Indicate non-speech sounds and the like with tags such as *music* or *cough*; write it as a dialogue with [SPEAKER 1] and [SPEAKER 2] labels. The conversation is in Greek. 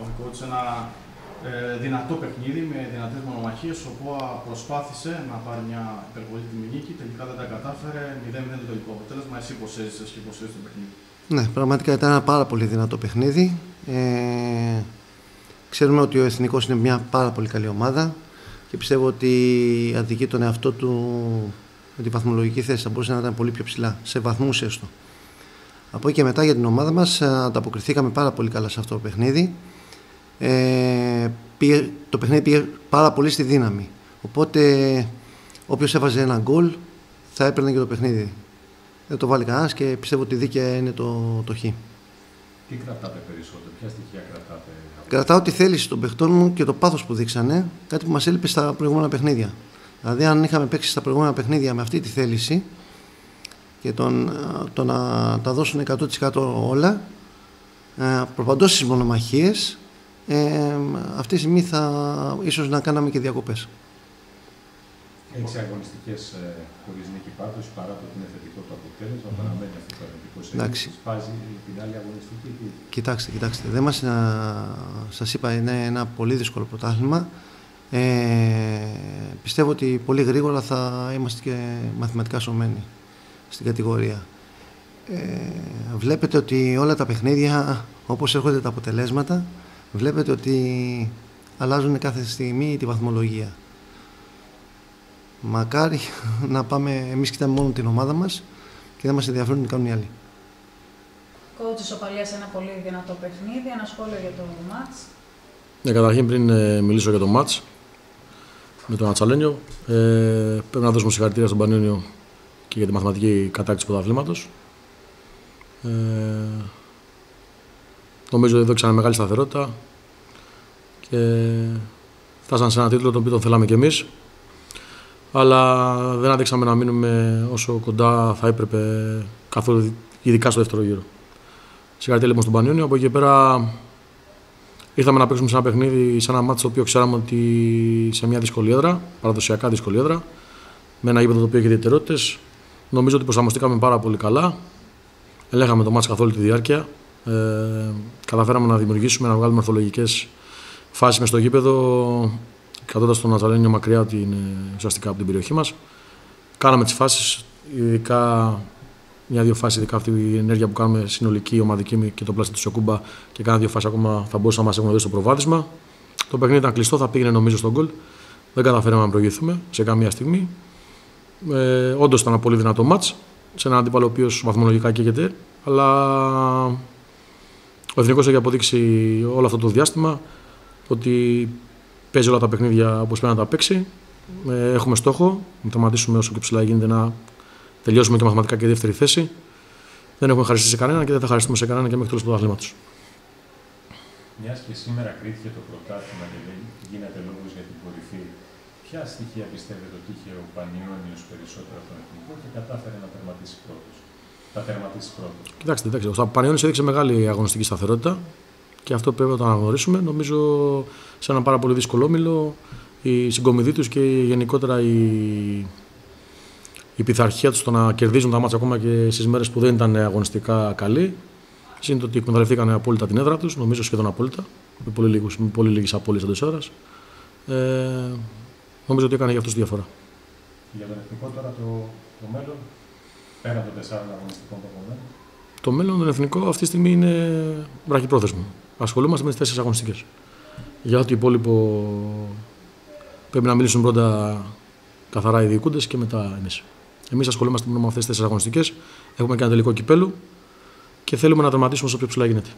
[SPEAKER 1] ο ένα ε, δυνατό παιχνίδι με δυνατές μονομαχίες, όπου προσπάθησε να πάρει μια υπερπολίτημη νίκη, τελικά δεν τα κατάφερε, 0-0 το τελικό αποτέλεσμα. Εσύ πώς έζησες και πώς έζησες το παιχνίδι;
[SPEAKER 2] Ναι, πραγματικά ήταν ένα πάρα πολύ δυνατό παιχνίδι. Ε, ξέρουμε ότι ο Εθνικός είναι μια πάρα πολύ καλή ομάδα και πιστεύω ότι αδικεί τον εαυτό του με τη βαθμολογική θέση. Θα μπορούσε να ήταν πολύ πιο ψηλά, σε βαθμούς έστω. Από εκεί και μετά για την ομάδα μας ε, ανταποκριθήκαμε πάρα πολύ καλά σε αυτό το παιχνίδι. Ε, πήγε, το παιχνίδι πήγε πάρα πολύ στη δύναμη. Οπότε όποιος έβαζε ένα γκολ θα έπαιρνε και το παιχνίδι. Δεν το βάλει κανένας και πιστεύω ότι δίκαια είναι το, το χ.
[SPEAKER 3] Τι κρατάτε περισσότερο, ποια στοιχεία κρατάτε.
[SPEAKER 2] Κρατάω τη θέληση των παιχτών μου και το πάθος που δείξανε, κάτι που μας έλειπε στα προηγούμενα παιχνίδια. Δηλαδή αν είχαμε παίξει στα προηγούμενα παιχνίδια με αυτή τη θέληση, και τον, το να τα δώσουν 100% όλα ε, προπαντός στις μονομαχίες ε, αυτή τη στιγμή θα ίσως να κάναμε και διακοπές.
[SPEAKER 3] Έξι αγωνιστικές ε, χωρίς νίκη πάντως, παρά το ότι είναι θετικό το αποτέλεσμα, mm. παραμένει αυτό το αρνητικό σε σπάζει την άλλη αγωνιστική.
[SPEAKER 2] Κοιτάξτε, κοιτάξτε, δεν μας, ε, σας είπα είναι ένα πολύ δύσκολο πρωτάθλημα. Ε, πιστεύω ότι πολύ γρήγορα θα είμαστε και μαθηματικά σωμένοι στην κατηγορία. Ε, βλέπετε ότι όλα τα παιχνίδια, όπως έρχονται τα αποτελέσματα, βλέπετε ότι αλλάζουν κάθε στιγμή τη βαθμολογία. Μακάρι *laughs* να πάμε, εμείς κοιτάμε μόνο την ομάδα μας και δεν μας ενδιαφέρουν τι κάνουν οι άλλοι.
[SPEAKER 4] Κόουτς Σοπαλίας ένα πολύ δυνατό παιχνίδι, ένα σχόλιο για το μάτς.
[SPEAKER 5] Ναι, καταρχήν πριν ε, μιλήσω για το μάτς με τον Ατσαλένιο, ε, πρέπει να δώσουμε συγχαρητήρια στον Πανιόνιο και για τη μαθηματική κατάκτηση του πρωταθλήματος. Ε, νομίζω ότι εδώ μεγάλη σταθερότητα και φτάσαμε σε ένα τίτλο τον οποίο τον θέλαμε κι εμείς αλλά δεν άντεξαμε να μείνουμε όσο κοντά θα έπρεπε καθόλου ειδικά στο δεύτερο γύρο. Συγχαρητήρια λοιπόν στον Πανιόνιο. Από εκεί και πέρα ήρθαμε να παίξουμε σε ένα παιχνίδι, σε ένα μάτσο το οποίο ξέραμε ότι σε μια δύσκολη έδρα, παραδοσιακά δύσκολη έδρα, με ένα γήπεδο το οποίο έχει ιδιαιτερότητες. Νομίζω ότι προσαρμοστήκαμε πάρα πολύ καλά. Ελέγχαμε το μάτς καθ' όλη τη διάρκεια. Ε, καταφέραμε να δημιουργήσουμε, να βγάλουμε ορθολογικές φάσεις μες στο γήπεδο, κρατώντας τον Ναζαλένιο μακριά ότι είναι ουσιαστικά από την περιοχή μας. Κάναμε τις φάσεις, ειδικά μια-δύο φάσεις, ειδικά αυτή η ενέργεια που κάνουμε συνολική, ομαδική και το πλάστη του Σοκούμπα και κάνα δύο φάσεις ακόμα θα μπορούσαν να μας έχουν δώσει το προβάδισμα. Το παιχνίδι ήταν κλειστό, θα πήγαινε νομίζω στον γκολ. Δεν καταφέραμε να προηγηθούμε σε καμία στιγμή. Ε, Όντως ήταν ένα πολύ δυνατό μάτς σε έναν αντίπαλο ο οποίος βαθμολογικά καίγεται. Αλλά ο Εθνικό έχει αποδείξει όλο αυτό το διάστημα ότι παίζει όλα τα παιχνίδια όπως πρέπει να τα παίξει. Ε, έχουμε στόχο να τερματίσουμε όσο και ψηλά γίνεται να τελειώσουμε και μαθηματικά και δεύτερη θέση. Δεν έχουμε χαριστεί σε κανένα και δεν θα χαριστούμε σε κανένα και μέχρι το τέλος του αθλήματο.
[SPEAKER 3] Μιας και σήμερα κρίθηκε το πρωτάθλημα και δεν γίνεται λόγος για την κορυφή Ποια στοιχεία πιστεύετε ότι είχε ο Πανιόνιος περισσότερο από τον Εθνικό και κατάφερε να τερματίσει πρώτος; Θα τερματίσει πρώτο.
[SPEAKER 5] Κοιτάξτε, εντάξει, ο Πανιόνιος έδειξε μεγάλη αγωνιστική σταθερότητα και αυτό πρέπει να το αναγνωρίσουμε. Νομίζω σε ένα πάρα πολύ δύσκολο όμιλο η συγκομιδή τους και γενικότερα η, η πειθαρχία τους στο να κερδίζουν τα μάτια ακόμα και στις μέρες που δεν ήταν αγωνιστικά καλή. Σύντομα ότι εκμεταλλευτήκαν απόλυτα την έδρα τους, νομίζω σχεδόν απόλυτα, με πολύ, πολύ λίγες απώλειες εντός έδρας. Ε, νομίζω ότι έκανε για αυτούς τη διαφορά.
[SPEAKER 3] Για τον εθνικό τώρα το, το μέλλον, πέρα των τεσσάρων αγωνιστικών που
[SPEAKER 5] Το μέλλον των εθνικών αυτή τη στιγμή είναι βραχυπρόθεσμο. Ασχολούμαστε με τις τέσσερις αγωνιστικές. Για ό,τι υπόλοιπο πρέπει να μιλήσουν πρώτα καθαρά οι διοικούντες και μετά εμείς. Εμείς ασχολούμαστε με αυτές τις τέσσερις αγωνιστικές. Έχουμε και ένα τελικό κυπέλου και θέλουμε να τερματίσουμε όσο πιο ψηλά γίνεται.